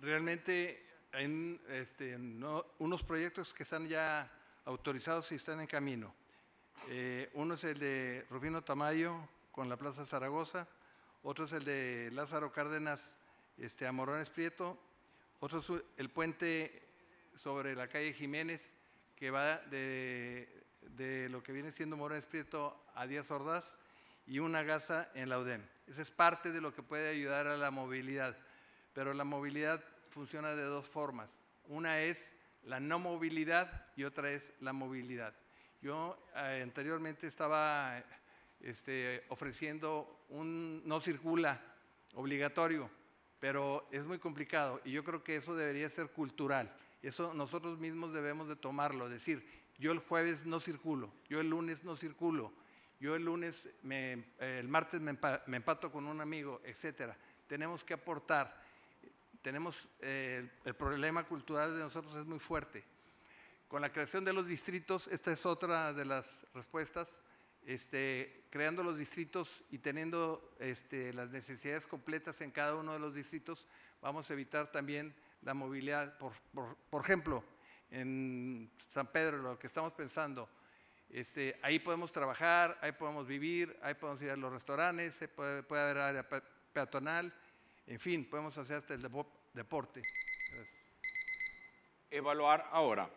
realmente hay este, unos proyectos que están ya autorizados y están en camino. Eh, uno es el de Rufino Tamayo con la Plaza Zaragoza, otro es el de Lázaro Cárdenas este, a Morones Prieto, otro es el puente sobre la calle Jiménez que va de, de lo que viene siendo Morones Prieto a Díaz Ordaz y una gasa en la UDEM. Esa es parte de lo que puede ayudar a la movilidad, pero la movilidad funciona de dos formas. Una es la no movilidad y otra es la movilidad. Yo eh, anteriormente estaba este, ofreciendo un no circula obligatorio, pero es muy complicado y yo creo que eso debería ser cultural. Eso nosotros mismos debemos de tomarlo, decir, yo el jueves no circulo, yo el lunes no circulo, yo el lunes, el martes me, empato con un amigo, etcétera. Tenemos que aportar. Tenemos, eh, el problema cultural de nosotros es muy fuerte. Con la creación de los distritos, esta es otra de las respuestas, este, creando los distritos y teniendo este, las necesidades completas en cada uno de los distritos, vamos a evitar también la movilidad. Por, por ejemplo, en San Pedro, lo que estamos pensando, este, ahí podemos trabajar, ahí podemos vivir, ahí podemos ir a los restaurantes, puede, puede haber área peatonal, en fin, podemos hacer hasta el deporte. Evaluar ahora